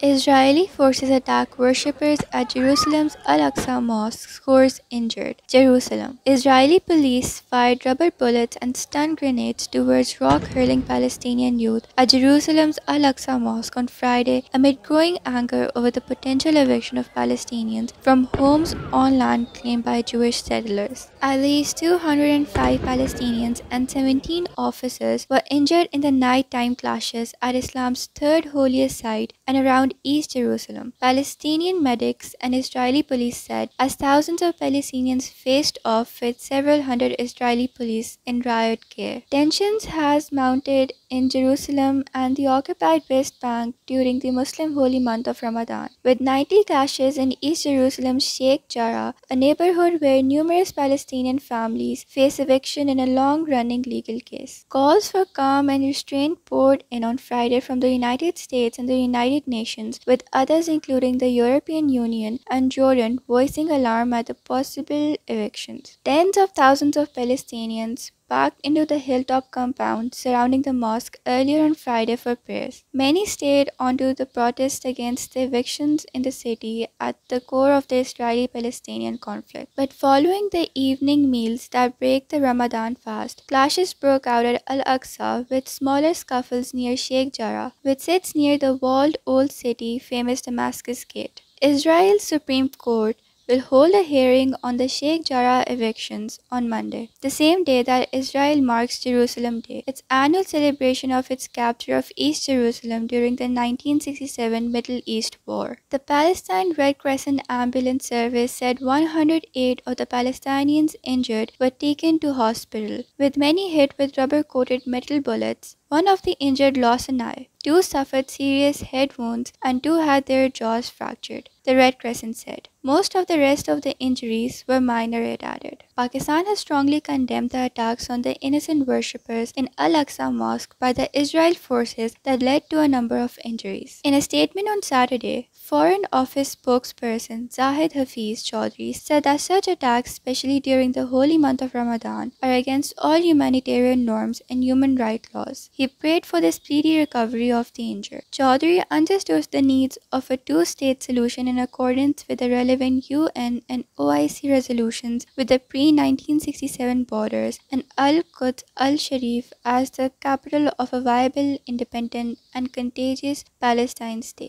Israeli forces attack worshippers at Jerusalem's Al-Aqsa Mosque, scores injured. Jerusalem. Israeli police fired rubber bullets and stun grenades towards rock-hurling Palestinian youth at Jerusalem's Al-Aqsa Mosque on Friday amid growing anger over the potential eviction of Palestinians from homes on land claimed by Jewish settlers. At least 205 Palestinians and 17 officers were injured in the nighttime clashes at Islam's third holiest site and around around East Jerusalem. Palestinian medics and Israeli police said as thousands of Palestinians faced off with several hundred Israeli police in riot gear. Tensions has mounted in Jerusalem and the occupied West Bank during the Muslim holy month of Ramadan, with nightly clashes in East Jerusalem's Sheikh Jarrah, a neighborhood where numerous Palestinian families face eviction in a long-running legal case. Calls for calm and restraint poured in on Friday from the United States and the United Nations, with others including the European Union and Jordan voicing alarm at the possible evictions. Tens of thousands of Palestinians packed into the hilltop compound surrounding the mosque earlier on Friday for prayers. Many stayed onto the protest against the evictions in the city at the core of the Israeli-Palestinian conflict. But following the evening meals that break the Ramadan fast, clashes broke out at Al-Aqsa with smaller scuffles near Sheikh Jarrah, which sits near the walled old city famous Damascus Gate. Israel's Supreme Court will hold a hearing on the Sheikh Jarrah evictions on Monday, the same day that Israel marks Jerusalem Day, its annual celebration of its capture of East Jerusalem during the 1967 Middle East War. The Palestine Red Crescent Ambulance Service said 108 of the Palestinians injured were taken to hospital, with many hit with rubber-coated metal bullets. One of the injured lost an eye. Two suffered serious head wounds and two had their jaws fractured, the Red Crescent said. Most of the rest of the injuries were minor, it added. Pakistan has strongly condemned the attacks on the innocent worshippers in Al-Aqsa Mosque by the Israel forces that led to a number of injuries. In a statement on Saturday, Foreign Office spokesperson Zahid Hafiz Chaudhry said that such attacks, especially during the holy month of Ramadan, are against all humanitarian norms and human rights laws. He prayed for the speedy recovery of the injured. Chaudhry understood the needs of a two-state solution in accordance with the relevant UN and OIC resolutions with the pre-1967 borders and Al-Quds al-Sharif as the capital of a viable, independent and contiguous Palestine state.